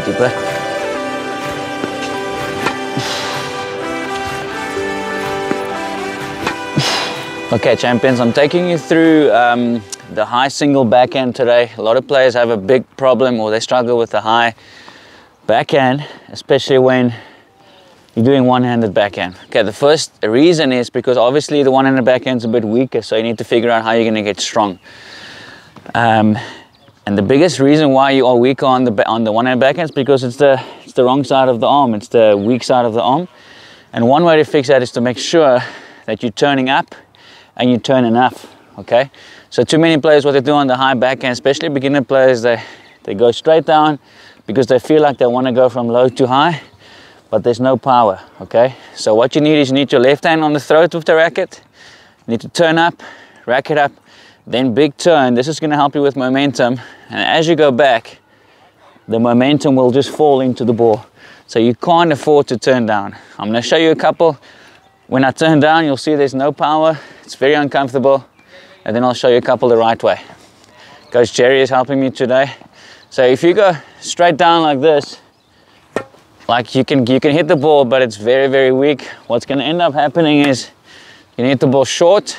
bietjie dieper. Okay, champions, I'm taking you through um, the high single backhand today. A lot of players have a big problem or they struggle with the high backhand, especially when you're doing one-handed backhand. Okay, the first reason is because obviously the one-handed backhand is a bit weaker, so you need to figure out how you're gonna get strong. Um, and the biggest reason why you are weaker on the on the one-handed backhand is because it's the it's the wrong side of the arm. It's the weak side of the arm. And one way to fix that is to make sure that you're turning up and you turn enough, okay? So too many players, what they do on the high backhand, especially beginner players, they, they go straight down because they feel like they want to go from low to high, but there's no power, okay? So what you need is you need your left hand on the throat of the racket, you need to turn up, racket up, then big turn. This is going to help you with momentum. And as you go back, the momentum will just fall into the ball. So you can't afford to turn down. I'm going to show you a couple. When I turn down, you'll see there's no power. It's very uncomfortable. And then I'll show you a couple the right way. Coach Jerry is helping me today. So if you go straight down like this, like you can, you can hit the ball, but it's very, very weak. What's gonna end up happening is you hit the ball short.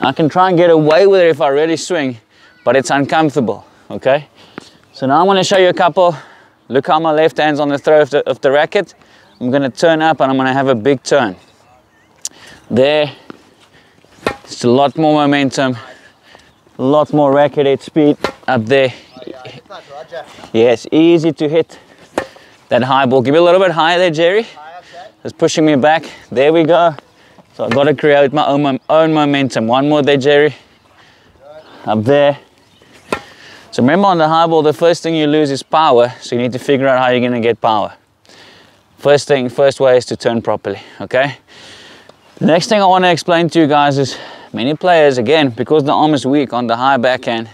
I can try and get away with it if I really swing, but it's uncomfortable, okay? So now I'm gonna show you a couple. Look how my left hand's on the throat of the, of the racket. I'm gonna turn up and I'm gonna have a big turn. There, it's a lot more momentum, a lot more racket head speed up there. Yes, easy to hit that high ball. Give me a little bit higher there, Jerry. It's pushing me back. There we go. So I've got to create my own, own momentum. One more there, Jerry. Up there. So remember on the high ball, the first thing you lose is power. So you need to figure out how you're going to get power. First thing, first way is to turn properly, okay? The next thing I want to explain to you guys is many players, again, because the arm is weak on the high backhand,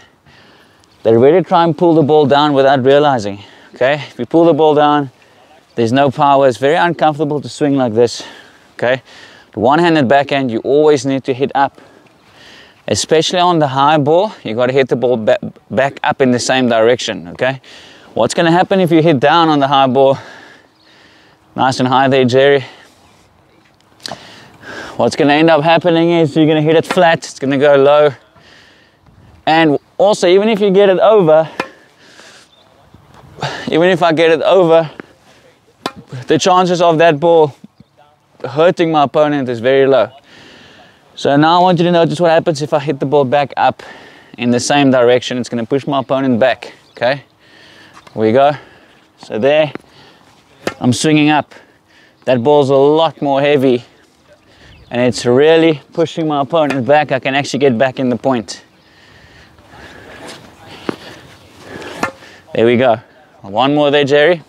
they really try and pull the ball down without realizing. Okay, if you pull the ball down, there's no power. It's very uncomfortable to swing like this. Okay, one-handed backhand, you always need to hit up. Especially on the high ball, you got to hit the ball back, back up in the same direction. Okay, what's going to happen if you hit down on the high ball? Nice and high there, Jerry what's going to end up happening is you're going to hit it flat, it's going to go low. And also, even if you get it over, even if I get it over, the chances of that ball hurting my opponent is very low. So now I want you to notice what happens if I hit the ball back up in the same direction. It's going to push my opponent back, okay? We go. So there, I'm swinging up. That ball's a lot more heavy and it's really pushing my opponent back. I can actually get back in the point. There we go. One more there, Jerry.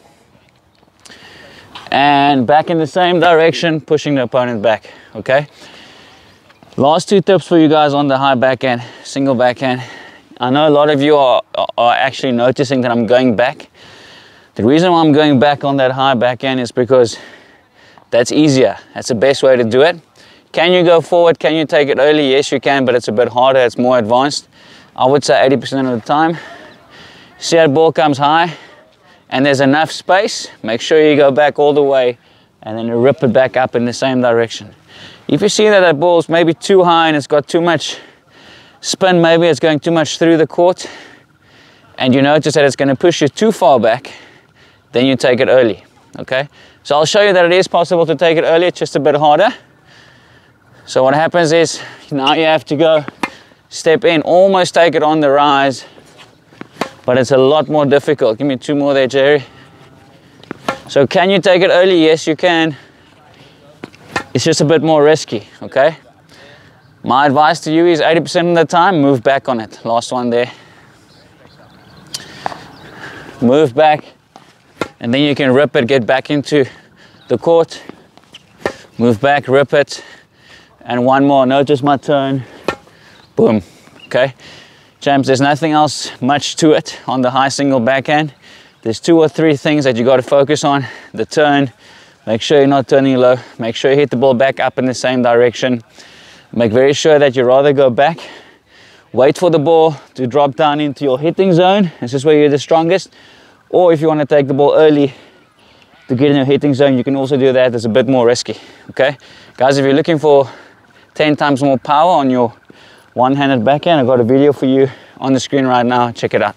And back in the same direction, pushing the opponent back, okay? Last two tips for you guys on the high backhand, single backhand. I know a lot of you are, are actually noticing that I'm going back. The reason why I'm going back on that high backhand is because that's easier. That's the best way to do it. Can you go forward? Can you take it early? Yes, you can, but it's a bit harder. It's more advanced. I would say 80% of the time. See that ball comes high and there's enough space. Make sure you go back all the way and then you rip it back up in the same direction. If you see that that ball's maybe too high and it's got too much spin, maybe it's going too much through the court, and you notice that it's going to push you too far back, then you take it early, okay? So I'll show you that it is possible to take it early, just a bit harder. So what happens is now you have to go step in, almost take it on the rise, but it's a lot more difficult. Give me two more there, Jerry. So can you take it early? Yes, you can. It's just a bit more risky, okay? My advice to you is 80% of the time, move back on it. Last one there. Move back, and then you can rip it, get back into the court. Move back, rip it, and one more, notice my turn, boom, okay? Champs, there's nothing else much to it on the high single backhand. There's two or three things that you got to focus on. The turn, make sure you're not turning low. Make sure you hit the ball back up in the same direction. Make very sure that you rather go back. Wait for the ball to drop down into your hitting zone. This is where you're the strongest. Or if you want to take the ball early, to get in your hitting zone, you can also do that. It's a bit more risky, okay? Guys, if you're looking for 10 times more power on your one-handed backhand. I've got a video for you on the screen right now. Check it out.